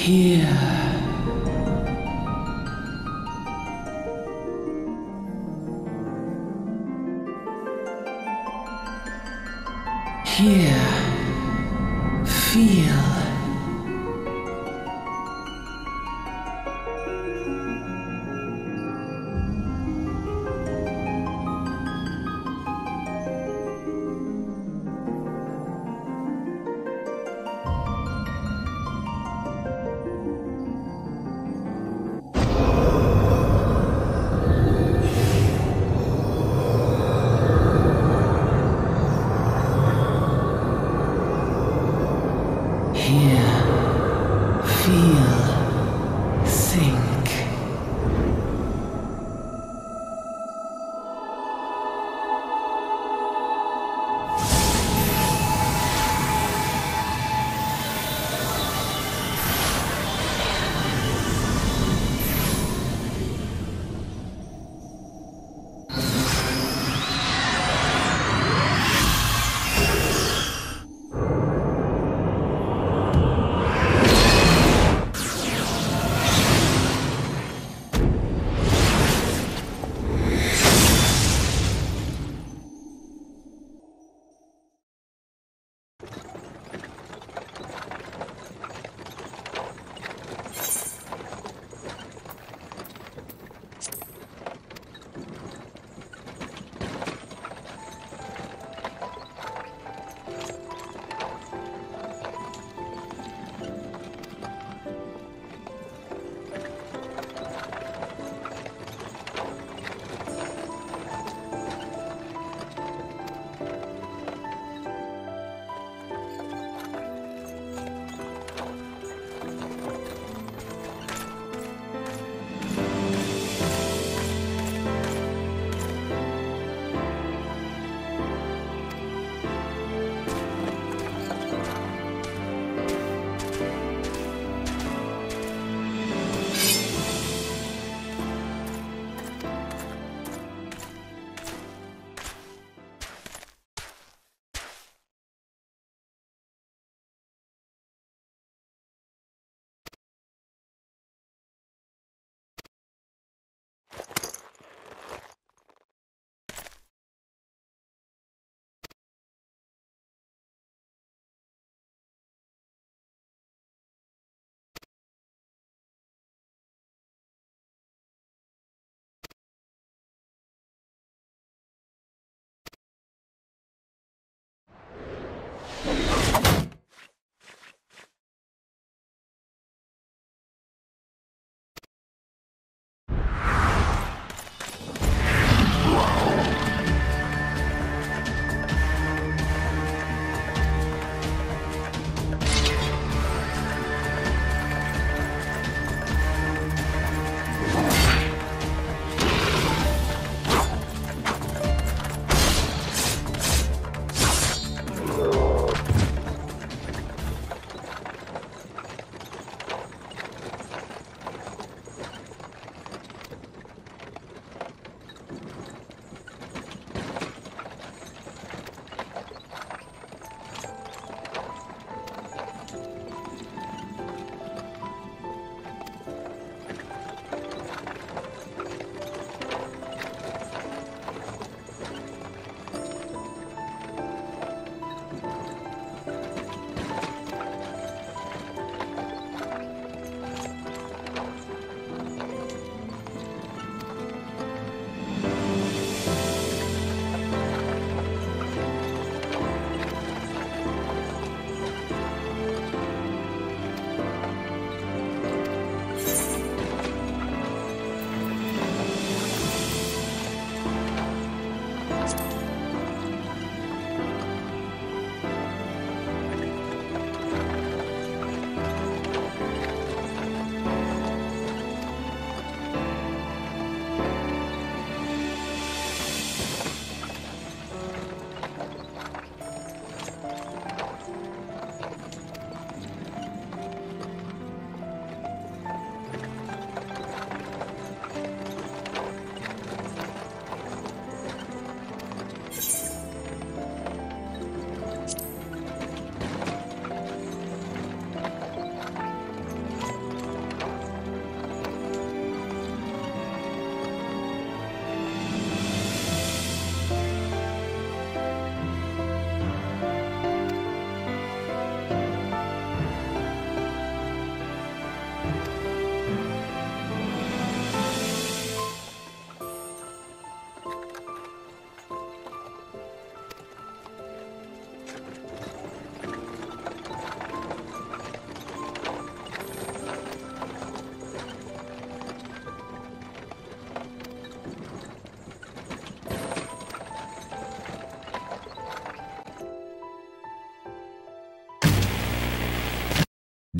Here. Here. Feel.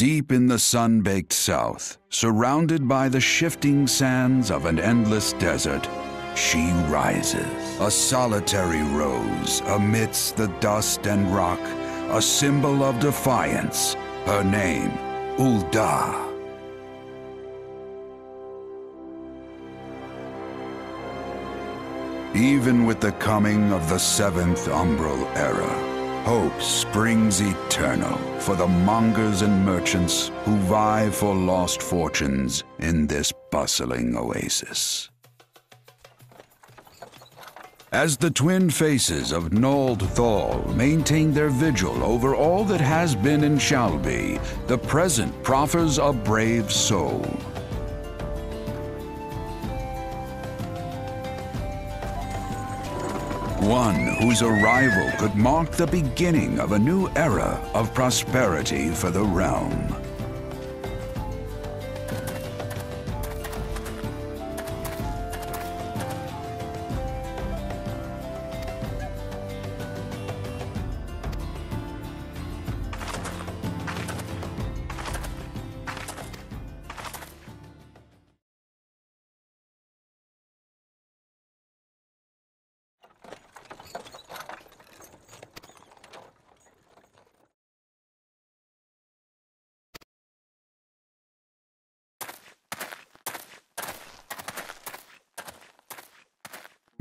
Deep in the sun baked south, surrounded by the shifting sands of an endless desert, she rises, a solitary rose amidst the dust and rock, a symbol of defiance. Her name, Ul'dah. Even with the coming of the seventh Umbral era, Hope springs eternal for the mongers and merchants who vie for lost fortunes in this bustling oasis. As the twin faces of Nald Thal maintain their vigil over all that has been and shall be, the present proffers a brave soul. One whose arrival could mark the beginning of a new era of prosperity for the realm.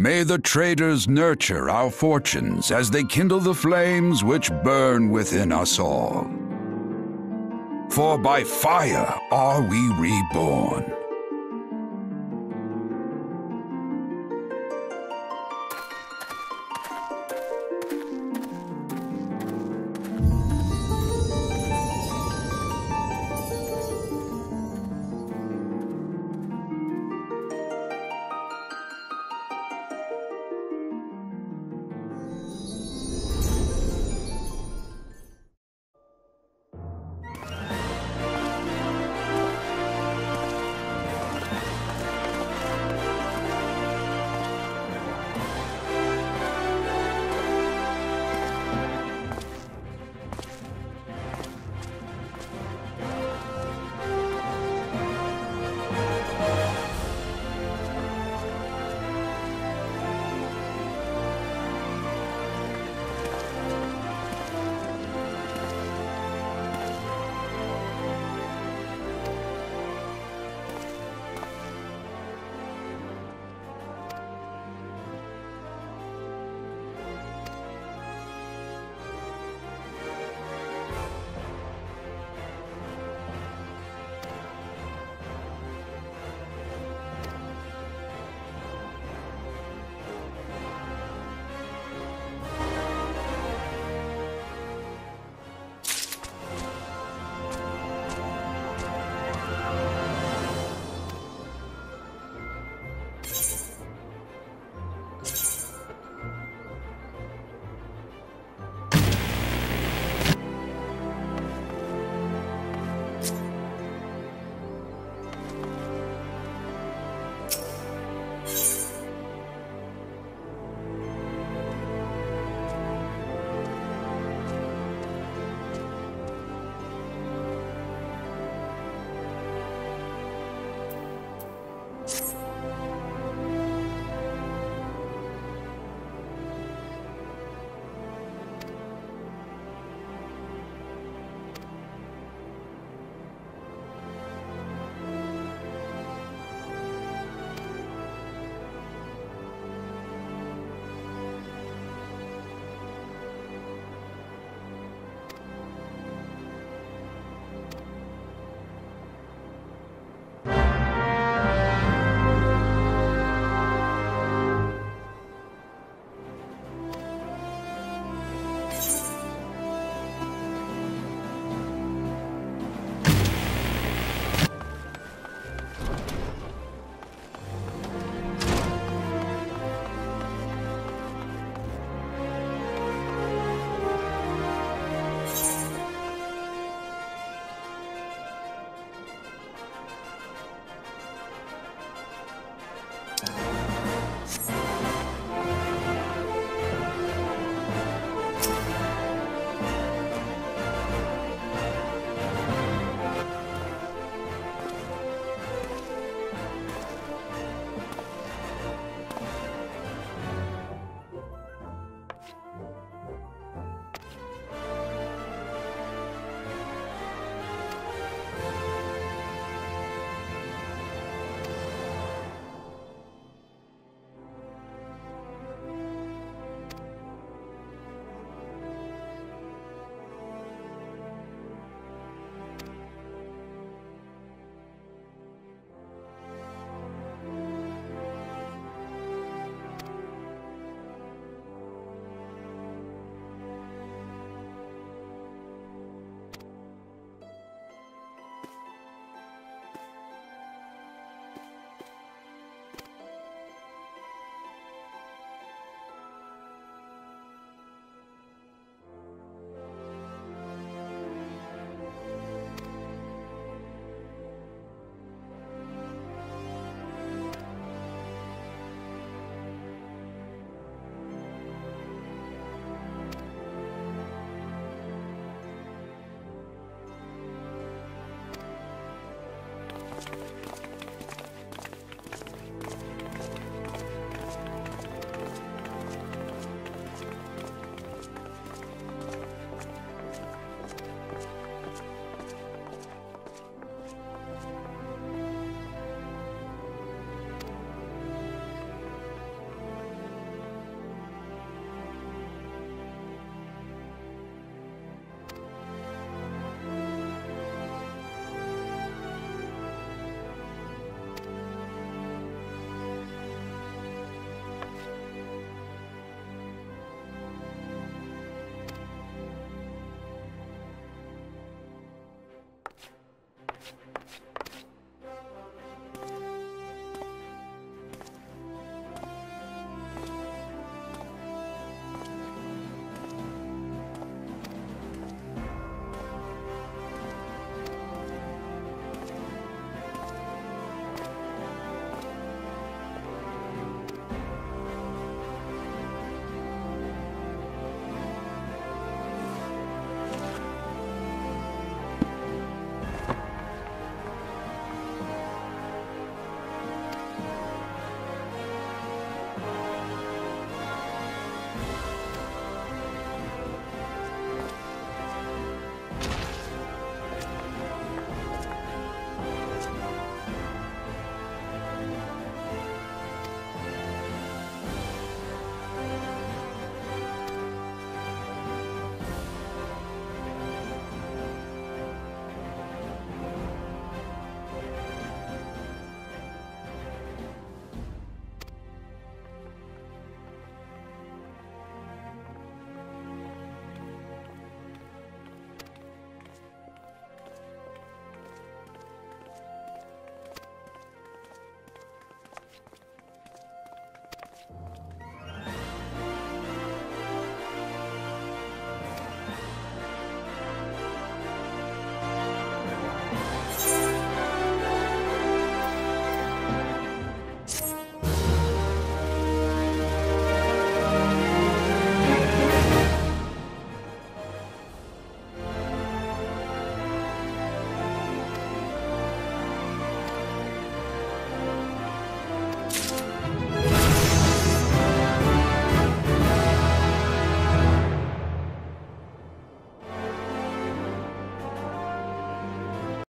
May the traders nurture our fortunes as they kindle the flames which burn within us all. For by fire are we reborn.